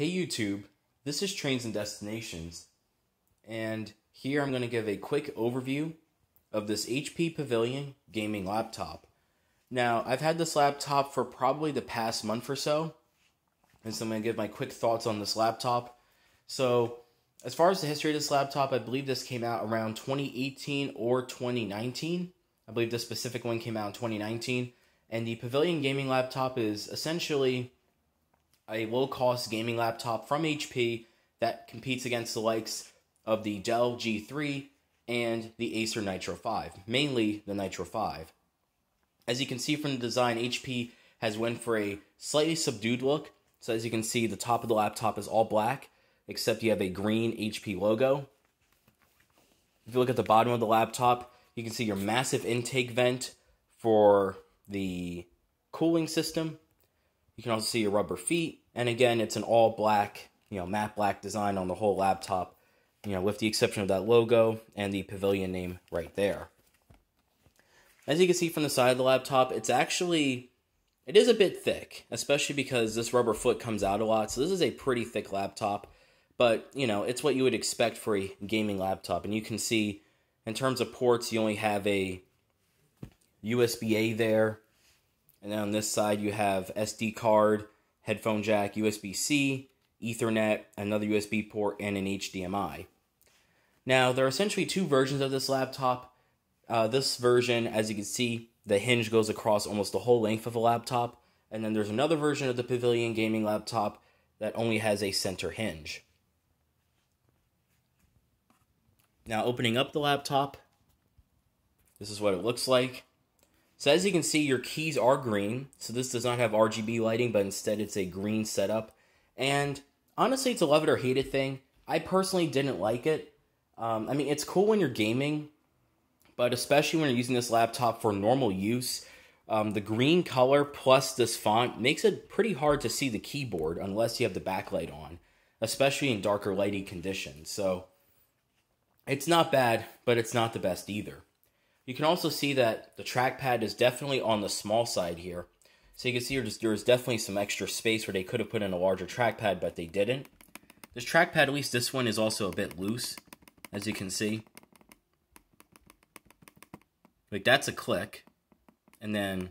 Hey YouTube, this is Trains and Destinations, and here I'm going to give a quick overview of this HP Pavilion gaming laptop. Now, I've had this laptop for probably the past month or so, and so I'm going to give my quick thoughts on this laptop. So, as far as the history of this laptop, I believe this came out around 2018 or 2019. I believe this specific one came out in 2019. And the Pavilion gaming laptop is essentially a low cost gaming laptop from HP that competes against the likes of the Dell G3 and the Acer Nitro 5, mainly the Nitro 5. As you can see from the design, HP has went for a slightly subdued look. So as you can see, the top of the laptop is all black, except you have a green HP logo. If you look at the bottom of the laptop, you can see your massive intake vent for the cooling system. You can also see your rubber feet. And again, it's an all black, you know, matte black design on the whole laptop, you know, with the exception of that logo and the Pavilion name right there. As you can see from the side of the laptop, it's actually, it is a bit thick, especially because this rubber foot comes out a lot. So this is a pretty thick laptop, but, you know, it's what you would expect for a gaming laptop. And you can see, in terms of ports, you only have a USB-A there. And then on this side, you have SD card, headphone jack, USB-C, Ethernet, another USB port, and an HDMI. Now, there are essentially two versions of this laptop. Uh, this version, as you can see, the hinge goes across almost the whole length of the laptop. And then there's another version of the Pavilion gaming laptop that only has a center hinge. Now, opening up the laptop, this is what it looks like. So as you can see, your keys are green. So this does not have RGB lighting, but instead it's a green setup. And honestly, it's a love it or hate it thing. I personally didn't like it. Um, I mean, it's cool when you're gaming, but especially when you're using this laptop for normal use, um, the green color plus this font makes it pretty hard to see the keyboard unless you have the backlight on, especially in darker lighting conditions. So it's not bad, but it's not the best either. You can also see that the trackpad is definitely on the small side here. So you can see there's definitely some extra space where they could have put in a larger trackpad, but they didn't. This trackpad, at least this one, is also a bit loose, as you can see. Like, that's a click, and then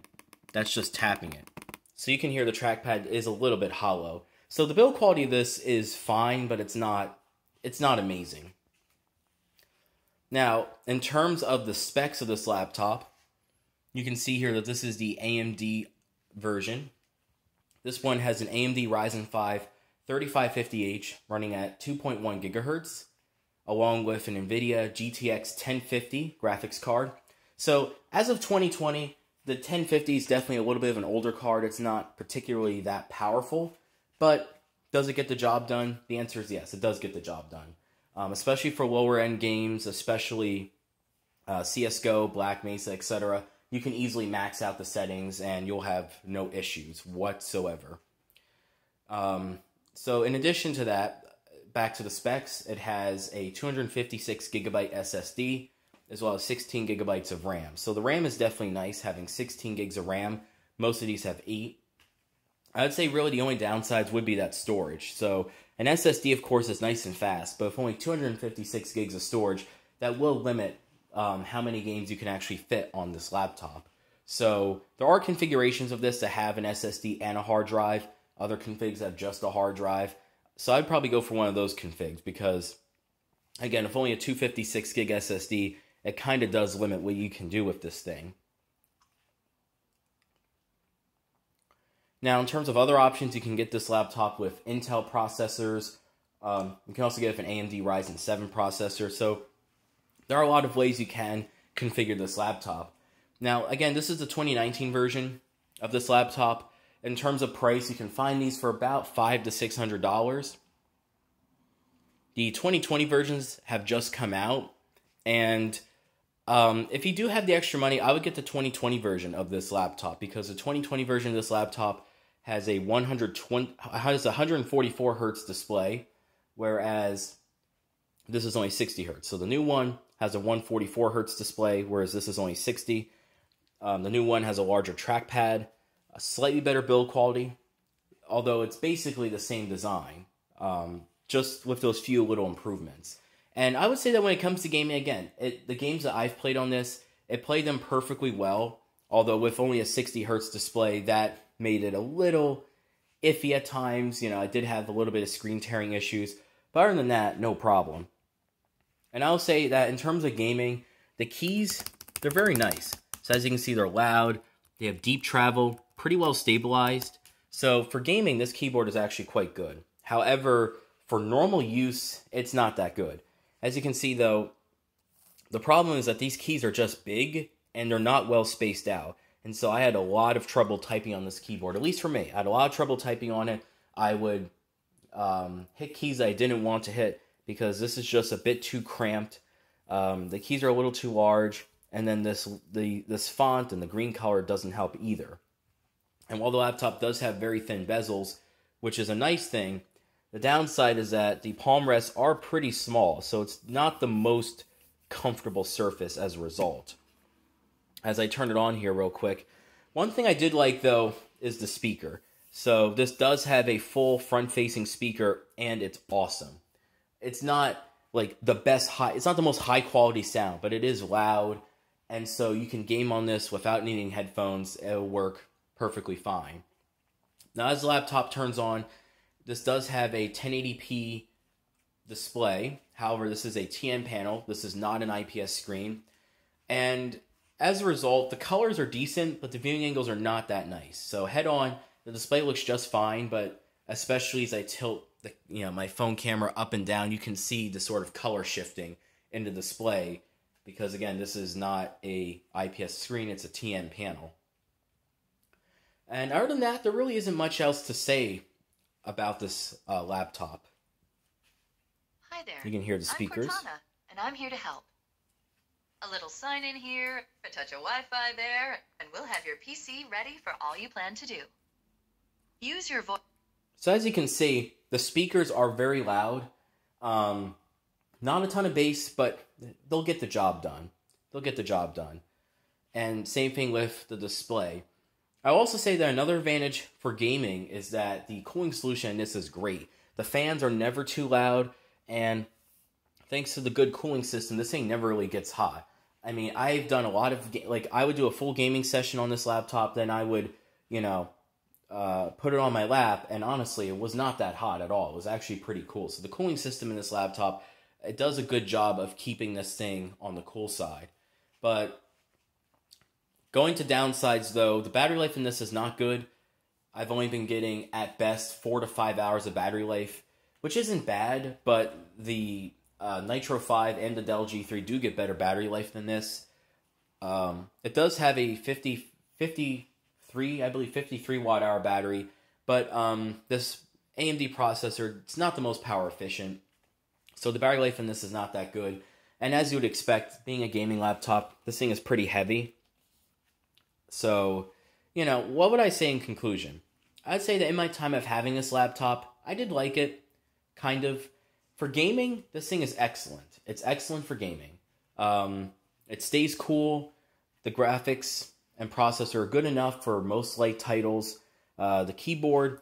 that's just tapping it. So you can hear the trackpad is a little bit hollow. So the build quality of this is fine, but it's not, it's not amazing. Now, in terms of the specs of this laptop, you can see here that this is the AMD version. This one has an AMD Ryzen 5 3550H running at 2.1 gigahertz, along with an NVIDIA GTX 1050 graphics card. So, as of 2020, the 1050 is definitely a little bit of an older card. It's not particularly that powerful, but does it get the job done? The answer is yes, it does get the job done um, especially for lower end games, especially uh, CSGO, Black Mesa, etc. You can easily max out the settings and you'll have no issues whatsoever. Um, so, in addition to that, back to the specs, it has a 256 gigabyte SSD as well as 16 gigabytes of RAM. So, the RAM is definitely nice having 16 gigs of RAM. Most of these have 8. I'd say really the only downsides would be that storage. So an SSD, of course, is nice and fast, but with only 256 gigs of storage, that will limit um, how many games you can actually fit on this laptop. So there are configurations of this that have an SSD and a hard drive. Other configs have just a hard drive. So I'd probably go for one of those configs because, again, if only a 256 gig SSD, it kind of does limit what you can do with this thing. Now, in terms of other options, you can get this laptop with Intel processors. Um, you can also get an AMD Ryzen 7 processor. So there are a lot of ways you can configure this laptop. Now, again, this is the 2019 version of this laptop. In terms of price, you can find these for about five to six hundred dollars. The 2020 versions have just come out, and um, if you do have the extra money, I would get the 2020 version of this laptop because the 2020 version of this laptop has a 120 has a 144 hertz display, whereas this is only 60 hertz. So the new one has a 144 hertz display, whereas this is only 60. Um, the new one has a larger trackpad, a slightly better build quality, although it's basically the same design. um, just with those few little improvements. And I would say that when it comes to gaming, again, it, the games that I've played on this, it played them perfectly well. Although with only a 60 hertz display, that made it a little iffy at times. You know, I did have a little bit of screen tearing issues, but other than that, no problem. And I'll say that in terms of gaming, the keys, they're very nice. So as you can see, they're loud, they have deep travel, pretty well stabilized. So for gaming, this keyboard is actually quite good. However, for normal use, it's not that good. As you can see though, the problem is that these keys are just big and they're not well spaced out. And so I had a lot of trouble typing on this keyboard, at least for me. I had a lot of trouble typing on it. I would um, hit keys I didn't want to hit because this is just a bit too cramped. Um, the keys are a little too large, and then this the this font and the green color doesn't help either. And while the laptop does have very thin bezels, which is a nice thing, the downside is that the palm rests are pretty small, so it's not the most comfortable surface as a result. As I turn it on here real quick, one thing I did like though is the speaker. So this does have a full front-facing speaker and it's awesome. It's not like the best high it's not the most high quality sound, but it is loud and so you can game on this without needing headphones. It'll work perfectly fine. Now as the laptop turns on, this does have a 1080p display. However, this is a TN panel. This is not an IPS screen. And as a result, the colors are decent, but the viewing angles are not that nice. So head on, the display looks just fine, but especially as I tilt the, you know my phone camera up and down, you can see the sort of color shifting in the display because again, this is not a IPS screen, it's a TN panel. And other than that, there really isn't much else to say about this uh, laptop. Hi there. You can hear the speakers. I'm Cortana, and I'm here to help. A little sign in here, a touch of Wi-Fi there, and we'll have your PC ready for all you plan to do. Use your voice. So as you can see, the speakers are very loud. Um, not a ton of bass, but they'll get the job done. They'll get the job done. And same thing with the display. I'll also say that another advantage for gaming is that the cooling solution in this is great. The fans are never too loud, and thanks to the good cooling system, this thing never really gets hot. I mean, I've done a lot of like I would do a full gaming session on this laptop, then I would, you know, uh, put it on my lap, and honestly, it was not that hot at all. It was actually pretty cool. So the cooling system in this laptop, it does a good job of keeping this thing on the cool side. But Going to downsides though, the battery life in this is not good. I've only been getting at best four to five hours of battery life, which isn't bad, but the uh, Nitro 5 and the Dell G3 do get better battery life than this. Um, it does have a 50, 53, I believe 53 watt hour battery, but um, this AMD processor, it's not the most power efficient. So the battery life in this is not that good. And as you would expect, being a gaming laptop, this thing is pretty heavy. So, you know, what would I say in conclusion? I'd say that in my time of having this laptop, I did like it, kind of. For gaming, this thing is excellent. It's excellent for gaming. Um, it stays cool. The graphics and processor are good enough for most light titles. Uh, the keyboard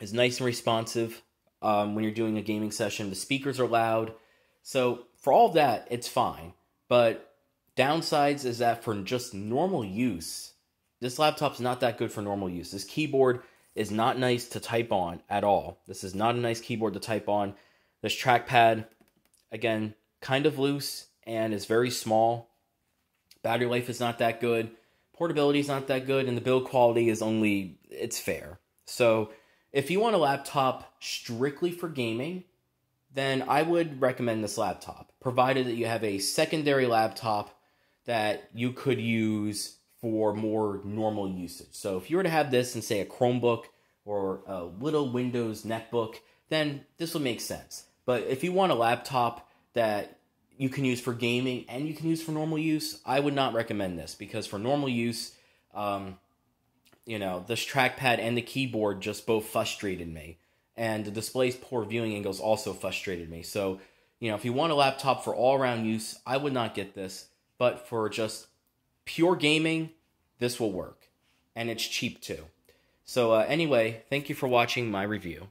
is nice and responsive um, when you're doing a gaming session. The speakers are loud. So, for all of that, it's fine. But Downsides is that for just normal use, this laptop's not that good for normal use. This keyboard is not nice to type on at all. This is not a nice keyboard to type on. This trackpad, again, kind of loose and is very small. Battery life is not that good. Portability is not that good, and the build quality is only, it's fair. So, if you want a laptop strictly for gaming, then I would recommend this laptop, provided that you have a secondary laptop that you could use for more normal usage. So if you were to have this in, say, a Chromebook or a little Windows netbook, then this would make sense. But if you want a laptop that you can use for gaming and you can use for normal use, I would not recommend this because for normal use, um, you know, this trackpad and the keyboard just both frustrated me. And the display's poor viewing angles also frustrated me. So, you know, if you want a laptop for all around use, I would not get this but for just pure gaming, this will work. And it's cheap too. So, uh, anyway, thank you for watching my review.